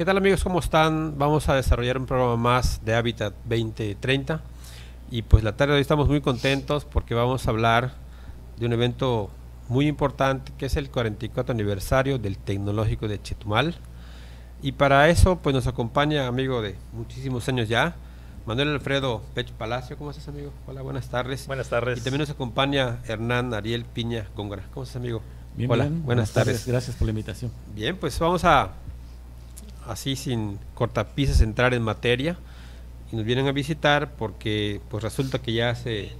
¿Qué tal amigos? ¿Cómo están? Vamos a desarrollar un programa más de Habitat 2030 y pues la tarde de hoy estamos muy contentos porque vamos a hablar de un evento muy importante que es el 44 aniversario del Tecnológico de Chetumal y para eso pues nos acompaña amigo de muchísimos años ya, Manuel Alfredo Pech Palacio. ¿Cómo estás amigo? Hola, buenas tardes. Buenas tardes. Y también nos acompaña Hernán Ariel Piña Góngora. ¿Cómo estás amigo? Bien, Hola, bien. buenas, tardes. Gracias por la invitación. Bien, pues vamos a, así sin cortapisas, entrar en materia. Y nos vienen a visitar porque pues resulta que ya hace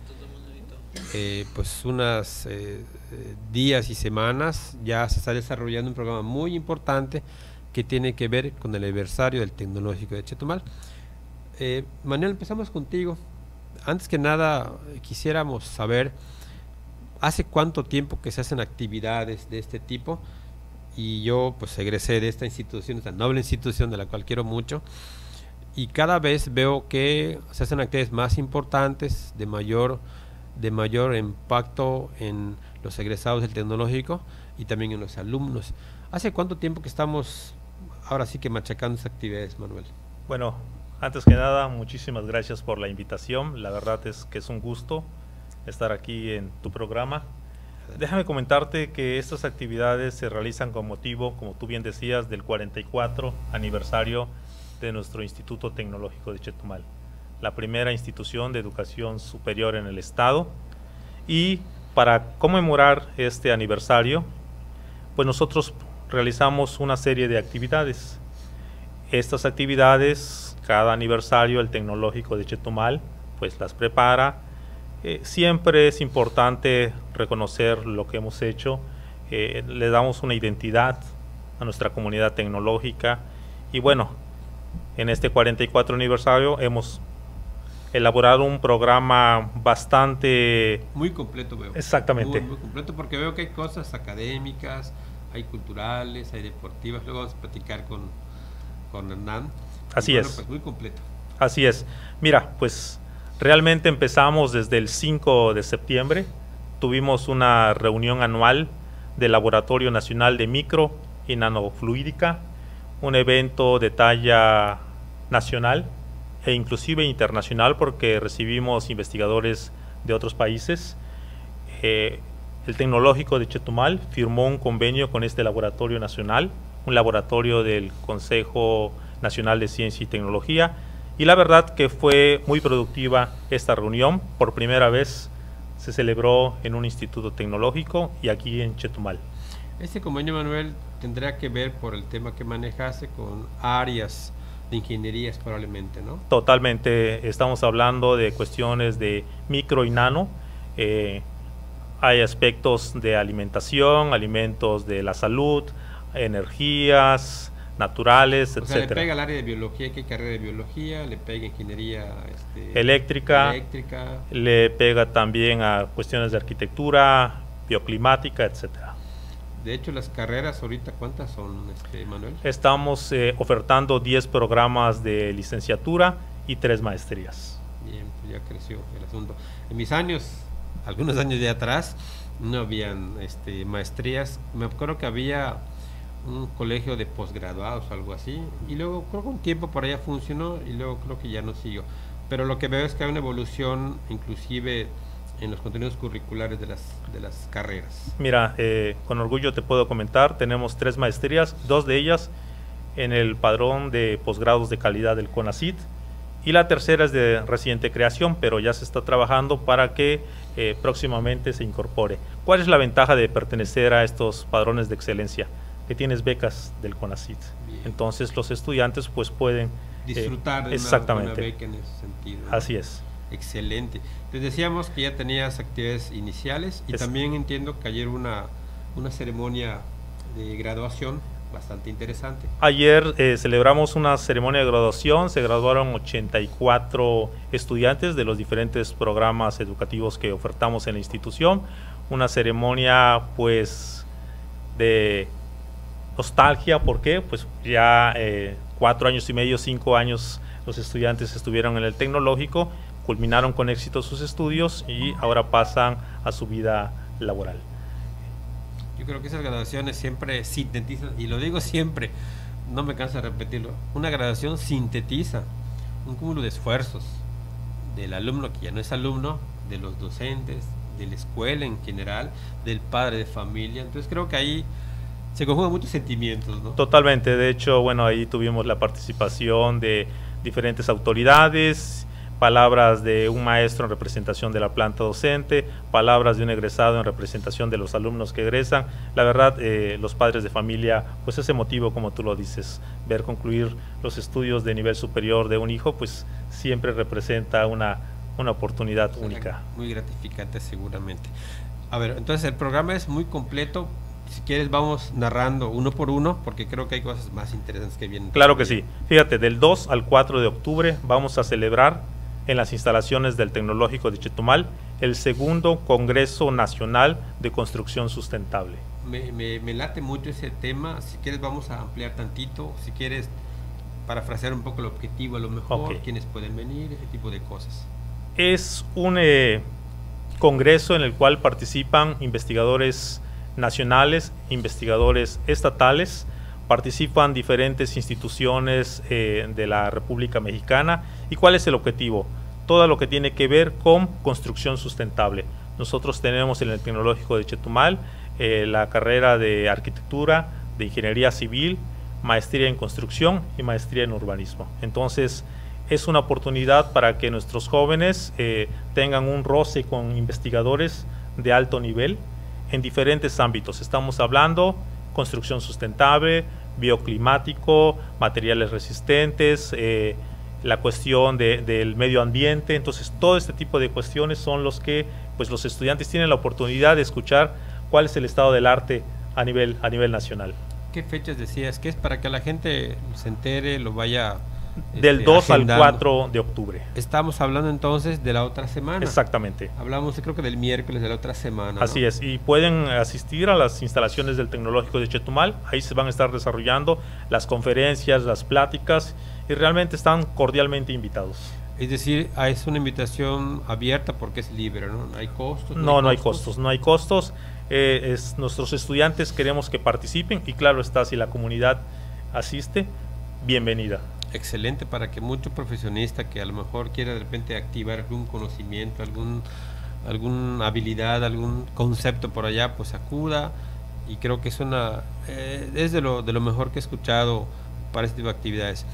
eh, pues unas eh, eh, días y semanas ya se está desarrollando un programa muy importante que tiene que ver con el aniversario del Tecnológico de Chetumal. Eh, Manuel, empezamos contigo. Antes que nada, quisiéramos saber, ¿hace cuánto tiempo que se hacen actividades de este tipo? Y yo pues egresé de esta institución, esta noble institución de la cual quiero mucho, y cada vez veo que se hacen actividades más importantes, de mayor, de mayor impacto en los egresados del tecnológico y también en los alumnos. ¿Hace cuánto tiempo que estamos ahora sí que machacando estas actividades, Manuel? Bueno, antes que nada, muchísimas gracias por la invitación. La verdad es que es un gusto estar aquí en tu programa. Déjame comentarte que estas actividades se realizan con motivo, como tú bien decías, del 44 aniversario de nuestro Instituto Tecnológico de Chetumal, la primera institución de educación superior en el estado. Y para conmemorar este aniversario, pues nosotros realizamos una serie de actividades. Estas actividades, cada aniversario, el Tecnológico de Chetumal, pues las prepara. Eh, siempre es importante reconocer lo que hemos hecho. Eh, le damos una identidad a nuestra comunidad tecnológica. Y bueno, en este 44 aniversario hemos elaborado un programa bastante... Muy completo veo. Exactamente. Muy, muy completo porque veo que hay cosas académicas, hay culturales, hay deportivas. Luego vamos a platicar con, con Hernán. Así bueno, es. Pues muy completo. Así es. Mira, pues realmente empezamos desde el 5 de septiembre. Tuvimos una reunión anual del Laboratorio Nacional de Micro y Nanofluídica, un evento de talla nacional e inclusive internacional porque recibimos investigadores de otros países. Eh, el Tecnológico de Chetumal firmó un convenio con este laboratorio nacional, un laboratorio del Consejo Nacional de Ciencia y Tecnología, y la verdad que fue muy productiva esta reunión. Por primera vez se celebró en un instituto tecnológico y aquí en Chetumal. Este convenio, Manuel, tendrá que ver por el tema que manejaste con áreas de ingenierías probablemente, ¿no? Totalmente, estamos hablando de cuestiones de micro y nano. eh, hay aspectos de alimentación, alimentos de la salud, energías naturales, O sea, le pega al área de biología, ¿qué carrera de biología? Le pega ingeniería este, Eléctrica. eléctrica. Le pega también a cuestiones de arquitectura, bioclimática, etcétera. De hecho, las carreras ahorita, ¿cuántas son, este, Manuel? Estamos eh, ofertando 10 programas de licenciatura y 3 maestrías. Bien, pues ya creció el asunto. En mis años, algunos años de atrás, no habían este, maestrías. Me acuerdo que había un colegio de posgraduados o algo así. Y luego creo que un tiempo por allá funcionó y luego creo que ya no siguió. Pero lo que veo es que hay una evolución inclusive en los contenidos curriculares de las, de las carreras. Mira, eh, con orgullo te puedo comentar, tenemos tres maestrías, dos de ellas en el padrón de posgrados de calidad del CONACIT y la tercera es de reciente creación, pero ya se está trabajando para que eh, próximamente se incorpore. ¿Cuál es la ventaja de pertenecer a estos padrones de excelencia? Que tienes becas del CONACIT. Bien. Entonces los estudiantes pues pueden... eh, Disfrutar de una- exactamente. una beca en ese sentido. ¿no? Así es. Excelente. Te decíamos que ya tenías actividades iniciales y Es- también entiendo que ayer una, una ceremonia de graduación bastante interesante. Ayer eh, celebramos una ceremonia de graduación, se graduaron 84 estudiantes de los diferentes programas educativos que ofertamos en la institución, una ceremonia pues de nostalgia, ¿por qué? Pues ya eh, cuatro años y medio, cinco años los estudiantes estuvieron en el tecnológico, culminaron con éxito sus estudios y ahora pasan a su vida laboral. Yo creo que esas graduaciones siempre sintetizan, y lo digo siempre, no me cansa de repetirlo, una graduación sintetiza un cúmulo de esfuerzos del alumno que ya no es alumno, de los docentes, de la escuela en general, del padre de familia. Entonces creo que ahí se conjugan muchos sentimientos, ¿no? Totalmente. De hecho, bueno, ahí tuvimos la participación de diferentes autoridades, palabras de un maestro en representación de la planta docente, palabras de un egresado en representación de los alumnos que egresan. La verdad, eh, los padres de familia, pues ese motivo, como tú lo dices, ver concluir los estudios de nivel superior de un hijo, pues siempre representa una, una oportunidad única. Muy gratificante seguramente. A ver, entonces el programa es muy completo. Si quieres vamos narrando uno por uno porque creo que hay cosas más interesantes que vienen. Claro que sí. Fíjate, del 2 al 4 de octubre vamos a celebrar en las instalaciones del Tecnológico de Chetumal el segundo Congreso Nacional de Construcción Sustentable. Me, late mucho ese tema, si quieres vamos a ampliar tantito, si quieres parafrasear un poco el objetivo a lo mejor, quiénes pueden venir, ese tipo de cosas. Es un eh, congreso en el cual participan investigadores nacionales, investigadores estatales, participan diferentes instituciones eh, de la República Mexicana. ¿Y cuál es el objetivo? Todo lo que tiene que ver con construcción sustentable. Nosotros tenemos en el Tecnológico de Chetumal eh, la carrera de arquitectura, de ingeniería civil, maestría en construcción y maestría en urbanismo. Entonces, es una oportunidad para que nuestros jóvenes eh, tengan un roce con investigadores de alto nivel en diferentes ámbitos. Estamos hablando construcción sustentable, bioclimático, materiales resistentes, eh, la cuestión del medio ambiente. Entonces, todo este tipo de cuestiones son los que pues, los estudiantes tienen la oportunidad de escuchar cuál es el estado del arte a nivel, a nivel nacional. ¿Qué fechas decías? ¿Qué es para que la gente se entere, lo vaya del 2 este, al 4 de octubre. Estamos hablando entonces de la otra semana. Exactamente. Hablamos creo que del miércoles de la otra semana. Así es, y pueden asistir a las instalaciones del Tecnológico de Chetumal, ahí se van a estar desarrollando las conferencias, las pláticas, y realmente están cordialmente invitados. Es decir, ah, es una invitación abierta porque es libre, ¿no? ¿No hay costos? No, no, hay, costos? no hay costos. Eh, es, nuestros estudiantes queremos que participen y claro está, si la comunidad asiste, bienvenida excelente para que mucho profesionista que a lo mejor quiera de repente activar algún conocimiento, algún alguna habilidad, algún concepto por allá, pues acuda y creo que es una eh, es de lo, de lo mejor que he escuchado para este tipo de actividades.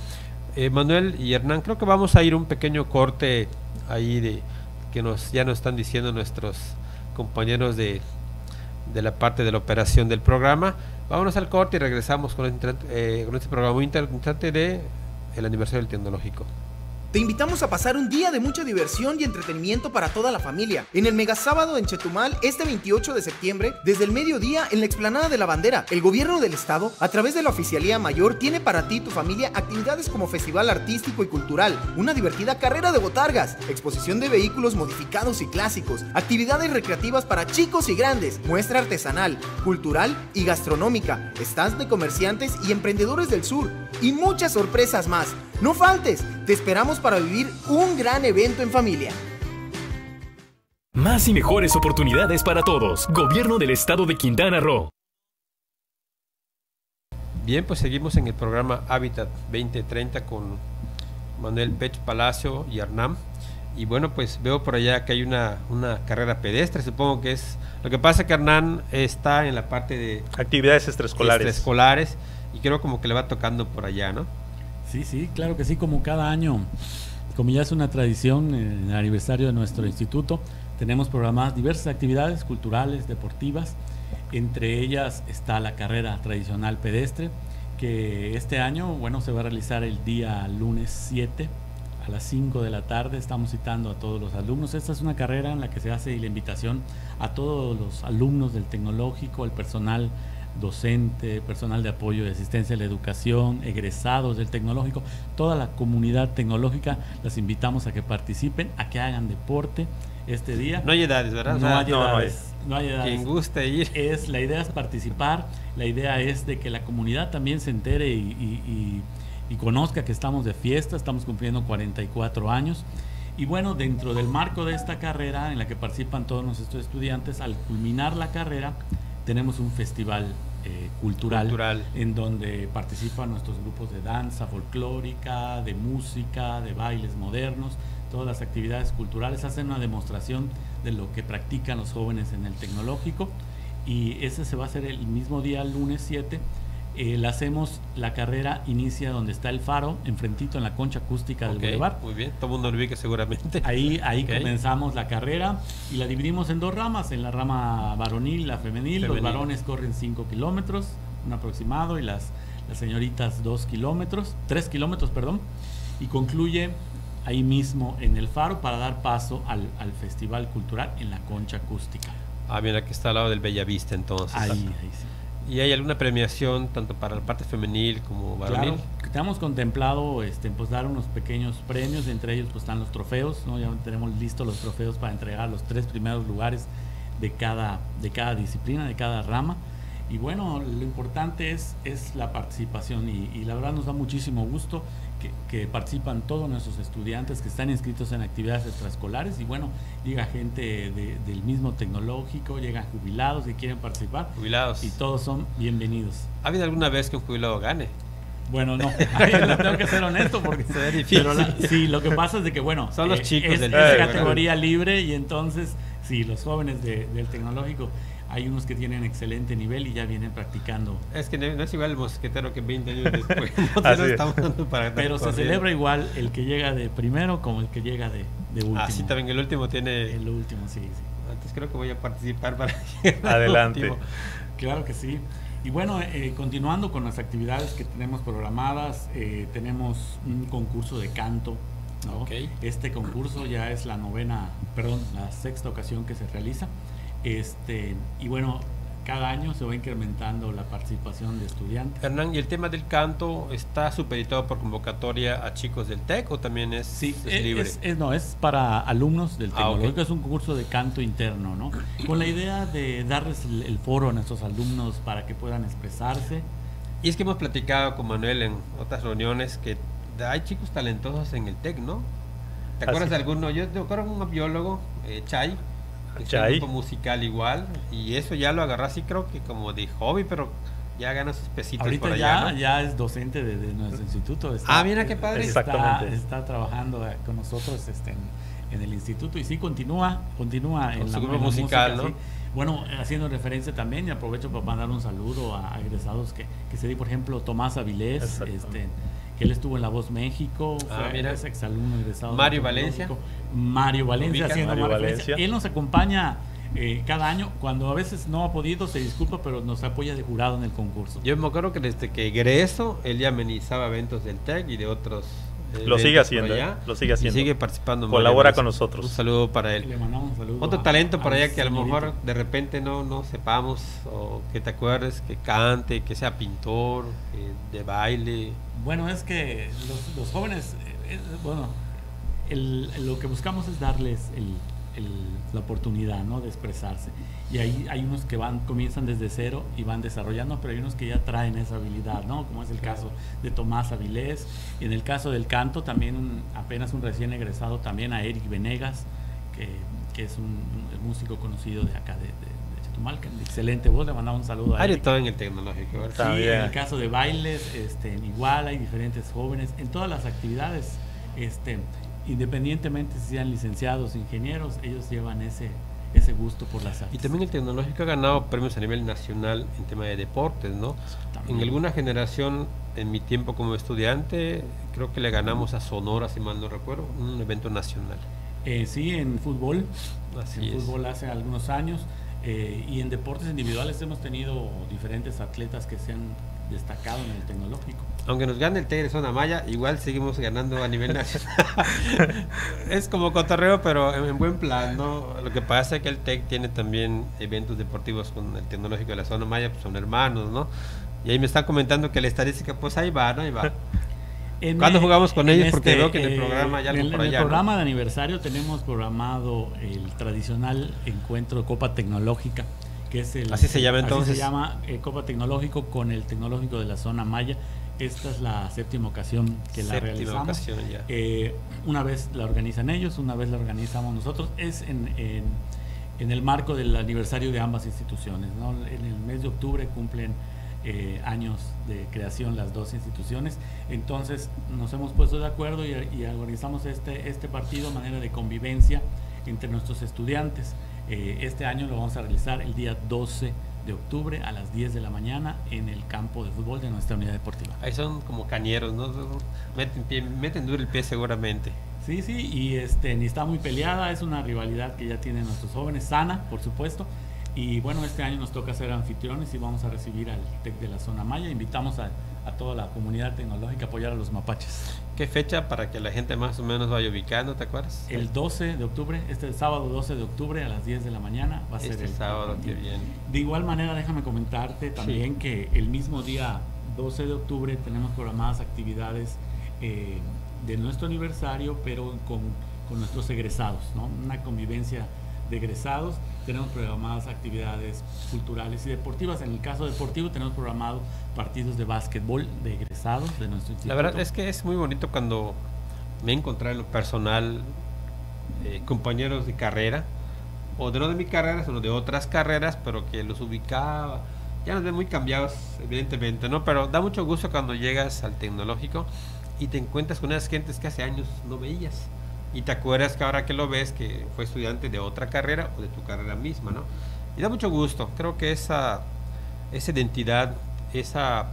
Eh, Manuel y Hernán, creo que vamos a ir un pequeño corte ahí de que nos ya nos están diciendo nuestros compañeros de, de la parte de la operación del programa. Vámonos al corte y regresamos con este, eh, con este programa muy interesante de el aniversario del tecnológico. Te invitamos a pasar un día de mucha diversión y entretenimiento para toda la familia en el Mega Sábado en Chetumal este 28 de septiembre desde el mediodía en la explanada de la bandera. El gobierno del estado, a través de la Oficialía Mayor, tiene para ti y tu familia actividades como festival artístico y cultural, una divertida carrera de botargas, exposición de vehículos modificados y clásicos, actividades recreativas para chicos y grandes, muestra artesanal, cultural y gastronómica, stands de comerciantes y emprendedores del sur y muchas sorpresas más. No faltes, te esperamos para vivir un gran evento en familia. Más y mejores oportunidades para todos. Gobierno del Estado de Quintana Roo. Bien, pues seguimos en el programa Habitat 2030 con Manuel Pech Palacio y Arnam. Y bueno, pues veo por allá que hay una, una carrera pedestre, supongo que es... Lo que pasa es que Hernán está en la parte de... Actividades extraescolares. Extraescolares y creo como que le va tocando por allá, ¿no? Sí, sí, claro que sí, como cada año, como ya es una tradición en el aniversario de nuestro instituto, tenemos programadas diversas actividades culturales, deportivas, entre ellas está la carrera tradicional pedestre, que este año, bueno, se va a realizar el día lunes 7 a las 5 de la tarde. Estamos citando a todos los alumnos. Esta es una carrera en la que se hace la invitación a todos los alumnos del tecnológico, al personal docente, personal de apoyo y asistencia a la educación, egresados del tecnológico, toda la comunidad tecnológica, las invitamos a que participen, a que hagan deporte este día. No hay edades, ¿verdad? No, hay, edades, no, hay edades. Quien guste ir. Es, la idea es participar, la idea es de que la comunidad también se entere y, y conozca que estamos de fiesta, estamos cumpliendo 44 años. Y bueno, dentro del marco de esta carrera en la que participan todos nuestros estudiantes, al culminar la carrera, tenemos un festival eh, cultural, Cultural. en donde participan nuestros grupos de danza folclórica, de música, de bailes modernos, todas las actividades culturales hacen una demostración de lo que practican los jóvenes en el tecnológico y ese se va a hacer el mismo día, lunes 7. Eh, la hacemos, la carrera inicia donde está el faro, enfrentito en la concha acústica del Ok, Boulevard. Muy bien, todo el mundo lo ubica seguramente. Ahí, ahí comenzamos la carrera y la dividimos en dos ramas, en la rama varonil la femenil. Los varones corren 5 kilómetros, un aproximado, y las, las señoritas 2 kilómetros, 3 kilómetros, perdón, y concluye ahí mismo en el faro para dar paso al, al Festival Cultural en la Concha Acústica. Ah, bien, aquí está al lado del Bellavista entonces. Ahí, ahí sí. ¿Y hay alguna premiación tanto para la parte femenil como varonil? Claro, tenemos contemplado este, pues dar unos pequeños premios, entre ellos pues están los trofeos, ¿no? ya tenemos listos los trofeos para entregar los tres primeros lugares de cada, de cada disciplina, de cada rama. Y bueno, lo importante es, es la participación y, y la verdad nos da muchísimo gusto que, que participan todos nuestros estudiantes que están inscritos en actividades extraescolares y bueno, llega gente de- del mismo tecnológico, llegan jubilados que quieren participar Jubilados. y todos son bienvenidos. ¿Ha habido alguna vez que un jubilado gane? Bueno, no, Ay, tengo que ser honesto porque Se ve difícil. pero la- sí, lo que pasa es de que bueno, Son los chicos es, del es categoría libre y entonces sí, los jóvenes de- del tecnológico hay unos que tienen excelente nivel y ya vienen practicando. Es que no es igual el mosquetero que 20 años después. Así es. para Pero se celebra igual el que llega de primero como el que llega de, de último. Ah, sí, también el último tiene... El último, sí, sí. Antes creo que voy a participar para llegar al Adelante. último. Claro que sí. Y bueno, eh, continuando con las actividades que tenemos programadas, eh, tenemos un concurso de canto. ¿no? Ok. Este concurso ya es la novena, perdón, la sexta ocasión que se realiza. Este, y bueno, cada año se va incrementando la participación de estudiantes. Hernán, ¿y el tema del canto está supeditado por convocatoria a chicos del TEC o también es, Sí, es es, libre? es- es- no, es para alumnos del Ah, ok. tecnológico, es un concurso de canto interno, ¿no? Con la idea de darles el, el foro a nuestros alumnos para que puedan expresarse. Y es que hemos platicado con Manuel en otras reuniones que hay chicos talentosos en el TEC, ¿no? ¿Te Así. acuerdas de alguno? Yo te acuerdo de un biólogo, eh, Chay, que es un Chay. grupo musical igual, y eso ya lo agarró así creo que como de hobby, pero ya gana sus pesitos por Ahorita allá, ya, ¿no? ya es docente de, de nuestro instituto. está- Ah, mira qué padre. Está, Exactamente. está trabajando eh, con nosotros este, en, en el instituto y sí continúa, continúa Con en su la, grupo en musical, música, ¿no? sí. Bueno, eh, haciendo referencia también y aprovecho para mandar un saludo a, a egresados que, que se di, por ejemplo, Tomás Avilés, este, que él estuvo en La Voz México, Ah, fue mira. es exalumno egresado. Mario. Valencia. Mario Valencia Mario. Valencia. Él nos acompaña eh, cada año, cuando a veces no ha podido, se disculpa, pero nos apoya de jurado en el concurso. Yo me acuerdo que desde que egreso, él ya amenizaba eventos del TEC y de otros. Lo sigue haciendo, allá, ¿eh? Lo sigue haciendo. Y sigue participando. Colabora con nosotros. Un saludo para Le él. mandamos un saludo Otro a- talento por al allá que a lo mejor de repente no, no sepamos o que te acuerdes, que cante, que sea pintor, que de baile. Bueno, es que los, los jóvenes, eh, bueno, el- lo que buscamos es darles el- el- la oportunidad ¿no? de expresarse. Y ahí hay unos que van, comienzan desde cero y van desarrollando, pero hay unos que ya traen esa habilidad, ¿no? Como es el caso de Tomás Avilés. Y en el caso del canto, también un- apenas un recién egresado también a Eric Venegas, que, que es un, un músico conocido de acá de, de, de Chetumal, que excelente voz, le mandamos un saludo a Eric. todo en el tecnológico. ¿verdad? Sí, en el caso de bailes, este, igual hay diferentes jóvenes, en todas las actividades, este, independientemente si sean licenciados, ingenieros, ellos llevan ese, ese gusto por las artes. Y también el tecnológico ha ganado premios a nivel nacional en tema de deportes, ¿no? En alguna generación, en mi tiempo como estudiante, creo que le ganamos a Sonora, si mal no recuerdo, un evento nacional. Eh, sí, en fútbol, Así en es. fútbol hace algunos años, eh, y en deportes individuales hemos tenido diferentes atletas que se han destacado en el tecnológico. Aunque nos gane el Tigre Zona Maya, igual seguimos ganando a nivel nacional. es como cotorreo, pero en, en buen plan, ¿no? Lo que pasa es que el TEC tiene también eventos deportivos con el tecnológico de la Zona Maya, pues son hermanos, ¿no? Y ahí me están comentando que la estadística, pues ahí va, ¿no? Ahí va. En, ¿Cuándo eh, jugamos con ellos? Porque este, veo que en el eh, programa ya algo el, por en el allá, ¿no? programa de aniversario tenemos programado el tradicional encuentro Copa Tecnológica, que es el Así se llama, así entonces. se llama eh, Copa Tecnológico con el tecnológico de la zona Maya. Esta es la séptima ocasión que la Séptima realizamos. ocasión ya. Eh, una vez la organizan ellos, una vez la organizamos nosotros. Es en, en- en el marco del aniversario de ambas instituciones. En el mes de octubre cumplen eh, años de creación las dos instituciones, entonces nos hemos puesto de acuerdo y, organizamos este, este partido a manera de convivencia entre nuestros estudiantes. Eh, este año lo vamos a realizar el día 12 de octubre a las 10 de la mañana en el campo de fútbol de nuestra unidad deportiva. Ahí son como cañeros, ¿no? Meten, meten duro el pie seguramente. Sí, sí, y este, ni está muy peleada, es una rivalidad que ya tienen nuestros jóvenes, sana, por supuesto. Y bueno, este año nos toca ser anfitriones y vamos a recibir al TEC de la zona Maya. Invitamos a, a toda la comunidad tecnológica apoyar a los mapaches. ¿Qué fecha para que la gente más o menos vaya ubicando, te acuerdas? El 12 de octubre, este sábado 12 de octubre a las 10 de la mañana va a ser este el sábado, qué bien. De igual manera, déjame comentarte también que el mismo día 12 de octubre tenemos programadas actividades eh, de nuestro aniversario, pero con, con nuestros egresados, ¿no? Una convivencia de egresados. Tenemos programadas actividades culturales y deportivas. En el caso deportivo tenemos programado partidos de básquetbol de egresados de nuestro instituto. La verdad es que es muy bonito cuando me he encontrado en lo personal eh, compañeros de carrera, o de no de mi carrera, sino de otras carreras, pero que los ubicaba. Ya nos ven muy cambiados, evidentemente, ¿no? Pero da mucho gusto cuando llegas al tecnológico y te encuentras con unas gentes que hace años no veías. Y te acuerdas que ahora que lo ves, que fue estudiante de otra carrera o de tu carrera misma, ¿no? Y da mucho gusto. Creo que esa, esa identidad, esa,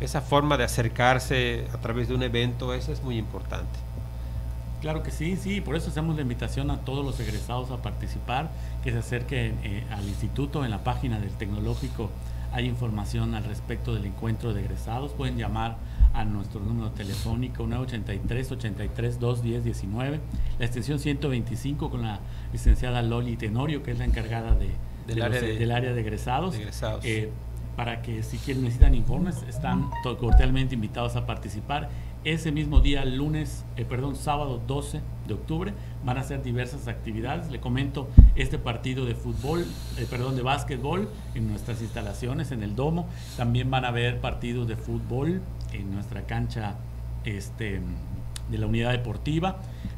esa forma de acercarse a través de un evento, eso es muy importante. Claro que sí, sí, por eso hacemos la invitación a todos los egresados a participar, que se acerquen eh, al instituto en la página del tecnológico. Hay información al respecto del encuentro de egresados. Pueden llamar a nuestro número telefónico 983 83 210 19, la extensión 125 con la licenciada Loli Tenorio, que es la encargada de, del, área de egresados. Eh, para que si quieren necesitan informes, están cordialmente invitados a participar. Ese mismo día, lunes, eh, perdón, sábado 12 de octubre, van a ser diversas actividades. Le comento este partido de fútbol, eh, perdón, de básquetbol en nuestras instalaciones, en el domo. También van a haber partidos de fútbol en nuestra cancha este, de la unidad deportiva.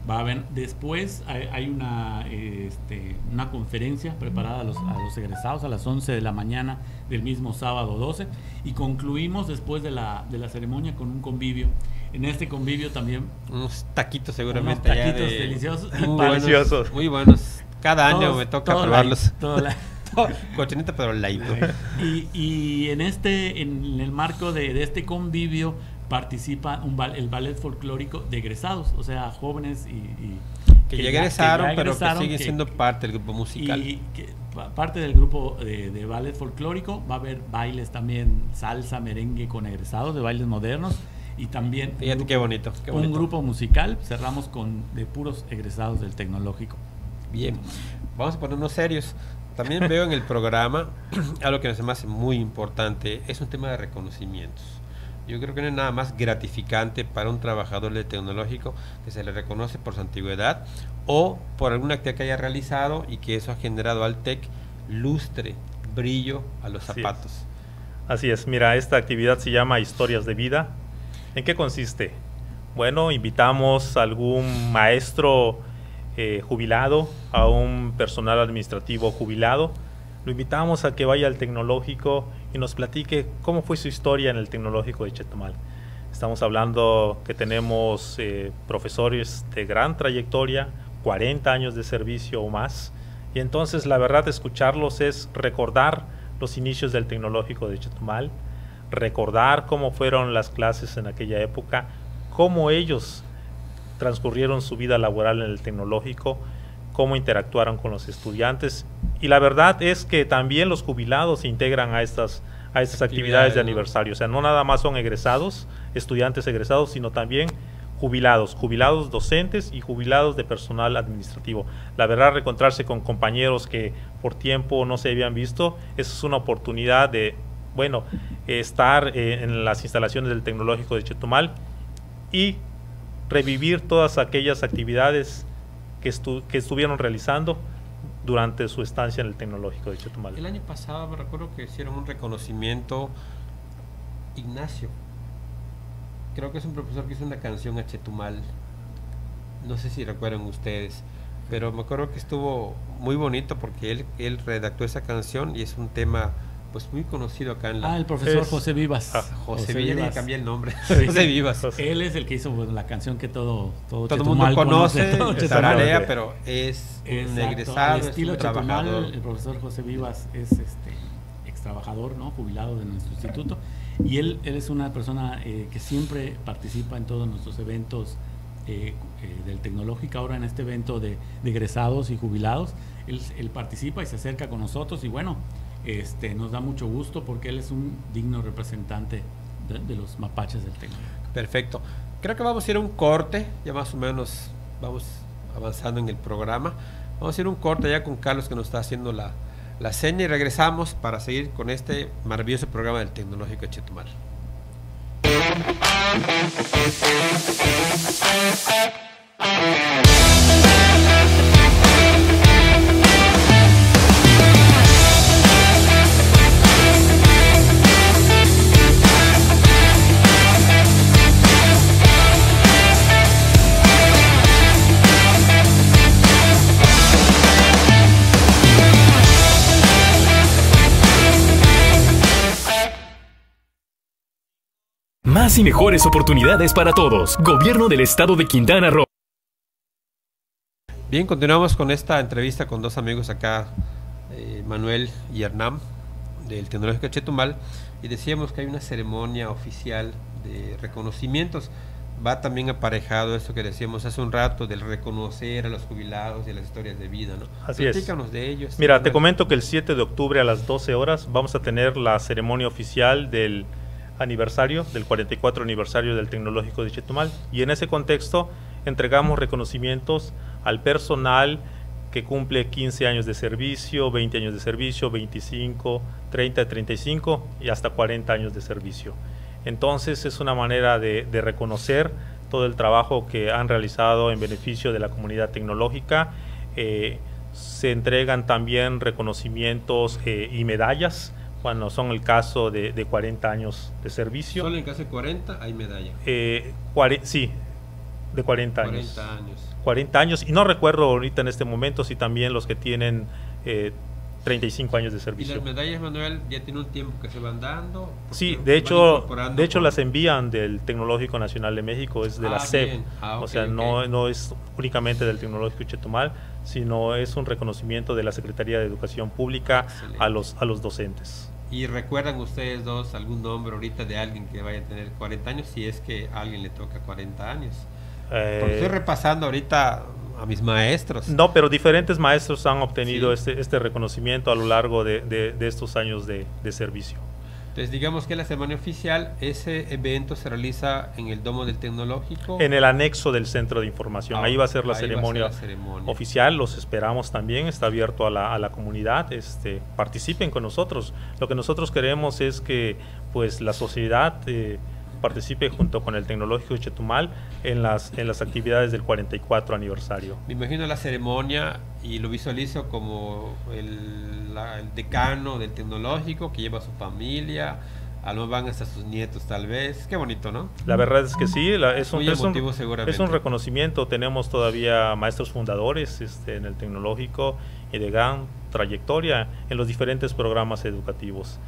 Va a haber, después hay, una, este, una conferencia preparada a los, a los, egresados a las 11 de la mañana del mismo sábado 12 y concluimos después de la, de la ceremonia con un convivio. En este convivio también... Unos taquitos seguramente. Unos taquitos deliciosos. Muy buenos, muy buenos. Cada año me toca probarlos. Cochinita pero light. Y, y en este, en el marco de, de este convivio, participa un, el ballet folclórico de egresados, o sea, jóvenes y... que, ya egresaron, pero que siguen siendo parte del grupo musical. Y que, parte del grupo de, ballet folclórico, va a haber bailes también, salsa, merengue con egresados de bailes modernos y también Fíjate qué bonito, qué bonito. un grupo musical, cerramos con de puros egresados del tecnológico. Bien, vamos a ponernos serios. También veo en el programa algo que nos me hace muy importante, es un tema de reconocimientos. Yo creo que no es nada más gratificante para un trabajador de tecnológico que se le reconoce por su antigüedad o por alguna actividad que haya realizado y que eso ha generado al TEC lustre, brillo a los zapatos. Así es, mira, esta actividad se llama Historias de Vida. ¿En qué consiste? Bueno, invitamos a algún maestro eh, jubilado, a un personal administrativo jubilado. Lo invitamos a que vaya al tecnológico y nos platique cómo fue su historia en el tecnológico de Chetumal. Estamos hablando que tenemos eh, profesores de gran trayectoria, 40 años de servicio o más, y entonces la verdad escucharlos es recordar los inicios del tecnológico de Chetumal, recordar cómo fueron las clases en aquella época, cómo ellos transcurrieron su vida laboral en el tecnológico, cómo interactuaron con los estudiantes y la verdad es que también los jubilados se integran a estas, a estas actividades, de aniversario. O sea, no nada más son egresados, estudiantes egresados, sino también jubilados, jubilados docentes y jubilados de personal administrativo. La verdad, reencontrarse con compañeros que por tiempo no se habían visto, eso es una oportunidad de, bueno, estar eh, en las instalaciones del Tecnológico de Chetumal y revivir todas aquellas actividades que, estuvieron realizando durante su estancia en el tecnológico de Chetumal. El año pasado me recuerdo que hicieron un reconocimiento Ignacio. Creo que es un profesor que hizo una canción a Chetumal. No sé si recuerdan ustedes. pero me acuerdo que estuvo muy bonito porque él redactó esa canción y es un tema pues muy conocido acá en la... Ah, el profesor Es- José Vivas. Ah, José, Vivas. Vivas. cambié el nombre. Sí. José Vivas. José- Él es el que hizo pues, la canción que todo todo, Todo el mundo conoce, todo Chetumal. tararea, pero es un egresado, es estilo un Chetumal, trabajador. el profesor José Vivas es este ex trabajador, ¿no? jubilado de nuestro instituto. Y él, él es una persona eh, que siempre participa en todos nuestros eventos eh, eh, del tecnológico. Ahora en este evento de, de egresados y jubilados, él, él participa y se acerca con nosotros. Y bueno, este, nos da mucho gusto porque él es un digno representante de, los mapaches del tecnológico. Perfecto. Creo que vamos a ir a un corte, ya más o menos vamos avanzando en el programa. Vamos a ir a un corte ya con Carlos que nos está haciendo la, la seña y regresamos para seguir con este maravilloso programa del Tecnológico de Chetumal. Más y mejores oportunidades para todos. Gobierno del Estado de Quintana Roo. Bien, continuamos con esta entrevista con dos amigos acá, eh, Manuel y Hernán, del Tecnológico de Chetumal, y decíamos que hay una ceremonia oficial de reconocimientos. Va también aparejado esto que decíamos hace un rato, del reconocer a los jubilados y a las historias de vida, ¿no? Así es. Platícanos de ellos. Mira, te comento que el 7 de octubre a las 12 horas vamos a tener la ceremonia oficial del aniversario, del 44 aniversario del Tecnológico de Chetumal. Y en ese contexto entregamos reconocimientos al personal que cumple 15 años de servicio, 20 años de servicio, 25, 30, 35 y hasta 40 años de servicio. Entonces es una manera de, reconocer todo el trabajo que han realizado en beneficio de la comunidad tecnológica. Eh, se entregan también reconocimientos eh, y medallas cuando son el caso de, de 40 años de servicio. Solo en caso de 40 hay medalla. Eh, sí, de 40 años. 40 años. 40 años. Y no recuerdo ahorita en este momento si también los que tienen eh, 35 años de Y servicio. las medallas, Manuel, ya tiene un tiempo que se van dando. Sí, de hecho, de hecho las envían del Tecnológico Nacional de México, es de la Ah, SEP. bien. Ah, o sea, no, no es únicamente del Tecnológico Chetumal, sino es un reconocimiento de la Secretaría de Educación Pública Excelente. a los, a los docentes. ¿Y recuerdan ustedes dos algún nombre ahorita de alguien que vaya a tener 40 años? Si es que a alguien le toca 40 años. Porque Eh, estoy repasando ahorita a mis maestros. No, pero diferentes maestros han obtenido Sí. este, este reconocimiento a lo largo de, de- de estos años de, de servicio. Entonces, digamos que la ceremonia oficial, ese evento se realiza en el Domo del Tecnológico. En el anexo del centro de información, Ah, ahí va a ser la a ser ceremonia. oficial, los esperamos también, está abierto a la, a la comunidad, este, participen con nosotros. Lo que nosotros queremos es que pues la sociedad eh, participe junto con el Tecnológico de Chetumal en las, en las actividades del 44 aniversario. Me imagino la ceremonia y lo visualizo como el, la- el decano del tecnológico que lleva a su familia, a lo van hasta sus nietos tal vez. Qué bonito, ¿no? La verdad es que sí, la- es, un, es, un, emotivo seguramente. es un reconocimiento. Tenemos todavía maestros fundadores este, en el tecnológico y de gran trayectoria en los diferentes programas educativos.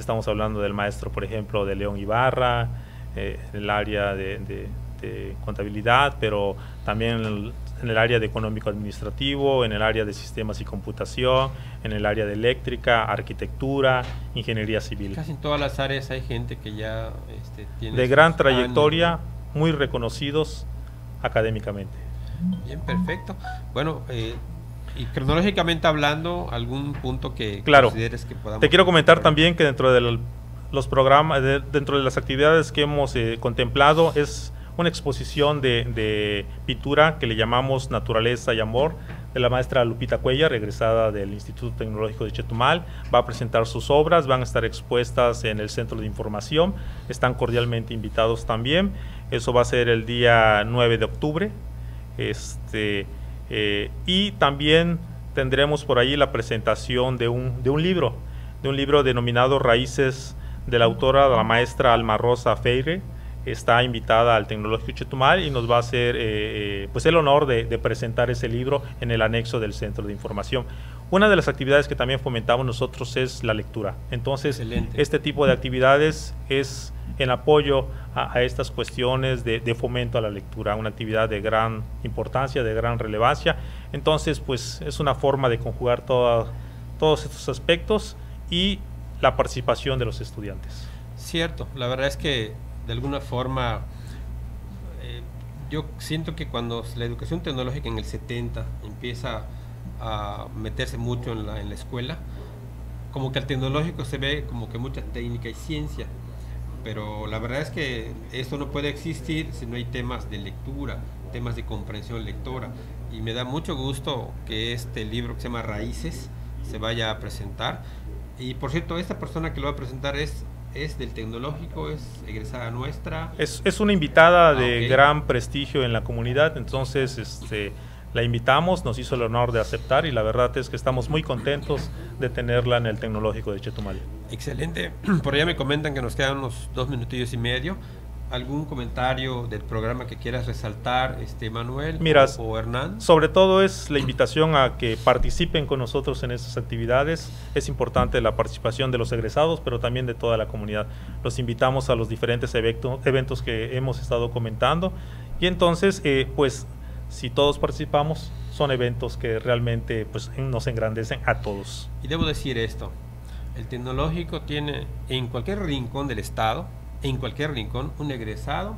Estamos hablando del maestro, por ejemplo, de León Ibarra, eh, en el área de, de- de contabilidad, pero también en el, en el área de económico administrativo, en el área de sistemas y computación, en el área de eléctrica, arquitectura, ingeniería civil. Casi en todas las áreas hay gente que ya este, tiene... De gran años, trayectoria, ¿no? muy reconocidos académicamente. Bien, perfecto. Bueno, eh, y cronológicamente hablando, algún punto que Claro. consideres que podamos... Te quiero comentar también que dentro de los programas, de- dentro de las actividades que hemos eh, contemplado, es una exposición de, de pintura que le llamamos Naturaleza y Amor, de la maestra Lupita Cuella, regresada del Instituto Tecnológico de Chetumal. Va a presentar sus obras, van a estar expuestas en el Centro de Información, están cordialmente invitados también. Eso va a ser el día 9 de octubre. Este, eh, y también tendremos por ahí la presentación de un, de un libro, de un libro denominado Raíces de la autora, la maestra Alma Rosa Feire. está invitada al Tecnológico Chetumal y nos va a hacer eh, pues el honor de, de, presentar ese libro en el anexo del Centro de Información. Una de las actividades que también fomentamos nosotros es la lectura. Entonces, Excelente. este tipo de actividades es en apoyo a, a estas cuestiones de, de, fomento a la lectura, una actividad de gran importancia, de gran relevancia. Entonces, pues es una forma de conjugar toda, todos estos aspectos y la participación de los estudiantes. Cierto, la verdad es que de alguna forma eh, yo siento que cuando la educación tecnológica en el 70 empieza a meterse mucho en la, en la escuela, como que al tecnológico se ve como que mucha técnica y ciencia, pero la verdad es que esto no puede existir si no hay temas de lectura, temas de comprensión lectora. Y me da mucho gusto que este libro que se llama Raíces se vaya a presentar. Y por cierto, esta persona que lo va a presentar es, es del tecnológico, es egresada nuestra. Es, es una invitada ah, de okay. gran prestigio en la comunidad, entonces este, la invitamos, nos hizo el honor de aceptar y la verdad es que estamos muy contentos de tenerla en el tecnológico de Chetumal. Excelente. Por allá me comentan que nos quedan unos dos minutillos y medio. ¿Algún comentario del programa que quieras resaltar, este Manuel Mira, o, o, Hernán? Sobre todo es la invitación a que participen con nosotros en estas actividades. Es importante la participación de los egresados, pero también de toda la comunidad. Los invitamos a los diferentes evento, eventos que hemos estado comentando y entonces, eh, pues, si todos participamos, son eventos que realmente pues, nos engrandecen a todos. Y debo decir esto, el tecnológico tiene en cualquier rincón del estado en cualquier rincón un egresado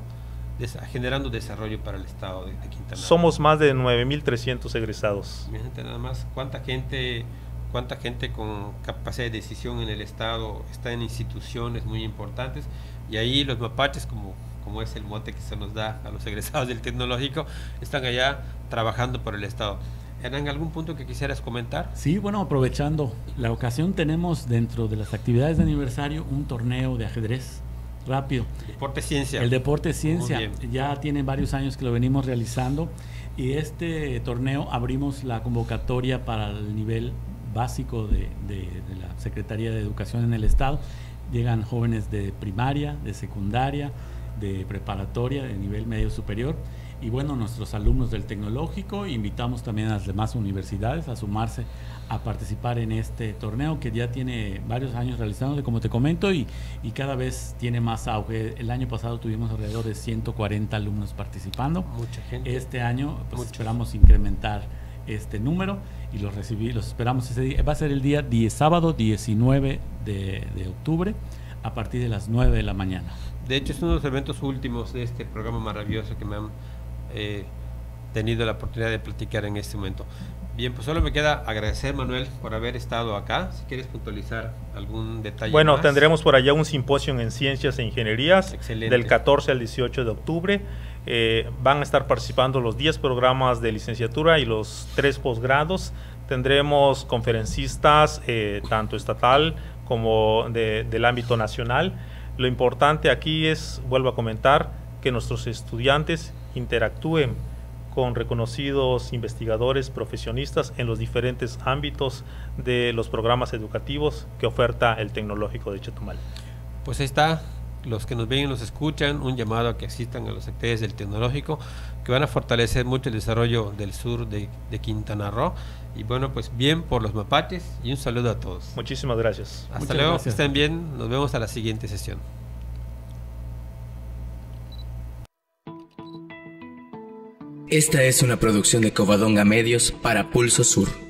generando desarrollo para el estado de, de Quintana. Somos más de 9.300 egresados. Imagínate nada más cuánta gente, cuánta gente con capacidad de decisión en el estado está en instituciones muy importantes y ahí los mapaches como como es el mote que se nos da a los egresados del tecnológico, están allá trabajando por el Estado. ¿Hernán, algún punto que quisieras comentar? Sí, bueno, aprovechando la ocasión, tenemos dentro de las actividades de aniversario un torneo de ajedrez rápido. Deporte Ciencia. El Deporte Ciencia. Ya tiene varios años que lo venimos realizando y este torneo abrimos la convocatoria para el nivel básico de, de, de la Secretaría de Educación en el Estado. Llegan jóvenes de primaria, de secundaria, de preparatoria, de nivel medio superior. Y bueno, nuestros alumnos del tecnológico, invitamos también a las demás universidades a sumarse a participar en este torneo que ya tiene varios años realizándose, como te comento, y, y, cada vez tiene más auge. El año pasado tuvimos alrededor de 140 alumnos participando. Mucha gente. Este año pues, esperamos incrementar este número y los recibir, los esperamos ese día. Va a ser el día 10, sábado 19 de, de octubre a partir de las 9 de la mañana. De hecho, es uno de los eventos últimos de este programa maravilloso que me han eh, tenido la oportunidad de platicar en este momento. Bien, pues solo me queda agradecer, Manuel, por haber estado acá. Si quieres puntualizar algún detalle. Bueno, más. tendremos por allá un simposio en ciencias e ingenierías Excelente. del 14 al 18 de octubre. Eh, van a estar participando los 10 programas de licenciatura y los 3 posgrados. Tendremos conferencistas, eh, tanto estatal como de, del ámbito nacional. Lo importante aquí es, vuelvo a comentar, que nuestros estudiantes interactúen con reconocidos investigadores, profesionistas en los diferentes ámbitos de los programas educativos que oferta el Tecnológico de Chetumal. Pues ahí está, los que nos ven y nos escuchan, un llamado a que asistan a las actividades del Tecnológico, que van a fortalecer mucho el desarrollo del sur de, de Quintana Roo. Y bueno, pues bien por los mapaches y un saludo a todos. Muchísimas gracias. Hasta Muchas luego, gracias. que estén bien, nos vemos a la siguiente sesión. Esta es una producción de Covadonga Medios para Pulso Sur.